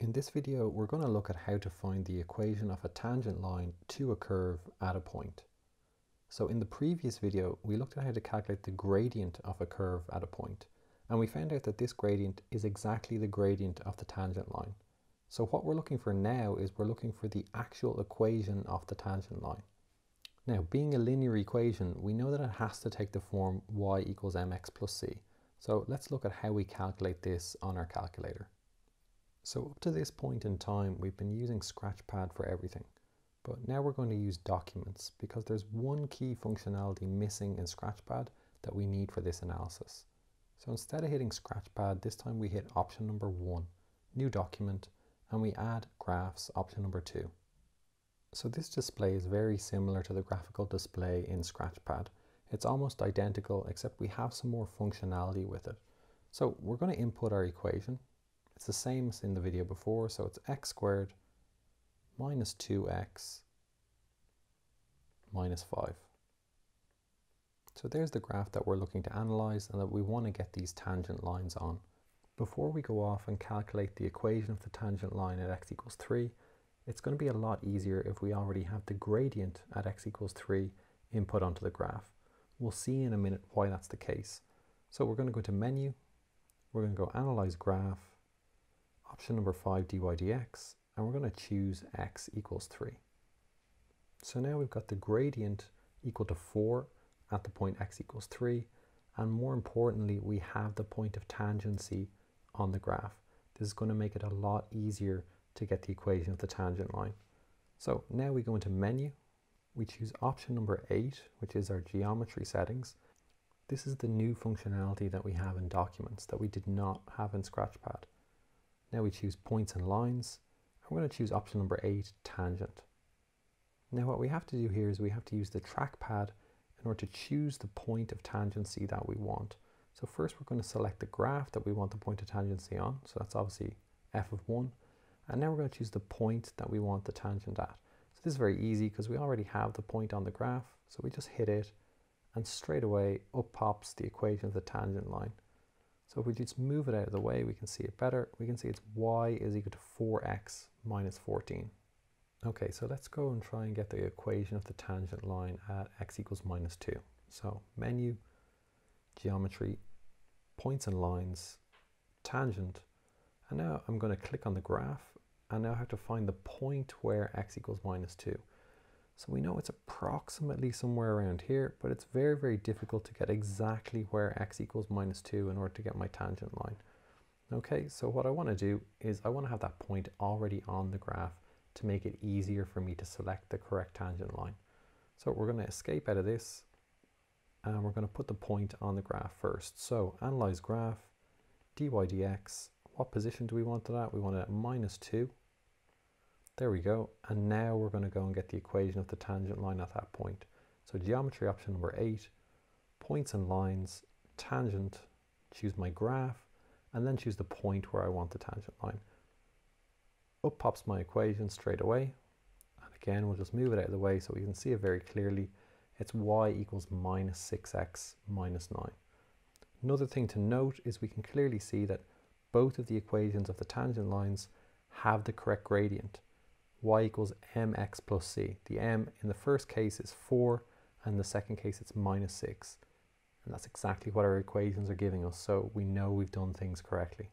In this video, we're going to look at how to find the equation of a tangent line to a curve at a point. So in the previous video, we looked at how to calculate the gradient of a curve at a point, and we found out that this gradient is exactly the gradient of the tangent line. So what we're looking for now is we're looking for the actual equation of the tangent line. Now, being a linear equation, we know that it has to take the form y equals mx plus c. So let's look at how we calculate this on our calculator. So up to this point in time, we've been using Scratchpad for everything. But now we're going to use documents because there's one key functionality missing in Scratchpad that we need for this analysis. So instead of hitting Scratchpad, this time we hit option number one, new document, and we add graphs option number two. So this display is very similar to the graphical display in Scratchpad. It's almost identical except we have some more functionality with it. So we're going to input our equation it's the same as in the video before, so it's x squared minus 2x minus 5. So there's the graph that we're looking to analyze and that we want to get these tangent lines on. Before we go off and calculate the equation of the tangent line at x equals 3, it's going to be a lot easier if we already have the gradient at x equals 3 input onto the graph. We'll see in a minute why that's the case. So we're going to go to menu, we're going to go analyze graph, option number 5 dy dx, and we're going to choose x equals 3. So now we've got the gradient equal to 4 at the point x equals 3, and more importantly, we have the point of tangency on the graph. This is going to make it a lot easier to get the equation of the tangent line. So now we go into menu, we choose option number 8, which is our geometry settings. This is the new functionality that we have in documents that we did not have in Scratchpad. Now we choose points and lines. I'm going to choose option number eight, tangent. Now what we have to do here is we have to use the trackpad in order to choose the point of tangency that we want. So first we're going to select the graph that we want the point of tangency on. So that's obviously f of 1. And now we're going to choose the point that we want the tangent at. So this is very easy because we already have the point on the graph. So we just hit it and straight away up pops the equation of the tangent line. So if we just move it out of the way, we can see it better. We can see it's y is equal to 4x minus 14. Okay, so let's go and try and get the equation of the tangent line at x equals minus 2. So menu, geometry, points and lines, tangent, and now I'm going to click on the graph and now I have to find the point where x equals minus 2. So we know it's approximately somewhere around here, but it's very, very difficult to get exactly where x equals minus 2 in order to get my tangent line. Okay, so what I want to do is I want to have that point already on the graph to make it easier for me to select the correct tangent line. So we're going to escape out of this and we're going to put the point on the graph first. So analyze graph, dy dx, what position do we want it at? We want it at minus 2. There we go. And now we're going to go and get the equation of the tangent line at that point. So geometry option number eight, points and lines, tangent, choose my graph, and then choose the point where I want the tangent line. Up pops my equation straight away. And again, we'll just move it out of the way so we can see it very clearly. It's y equals minus 6x minus 9. Another thing to note is we can clearly see that both of the equations of the tangent lines have the correct gradient y equals mx plus c. The m in the first case is 4 and the second case it's minus 6. And that's exactly what our equations are giving us, so we know we've done things correctly.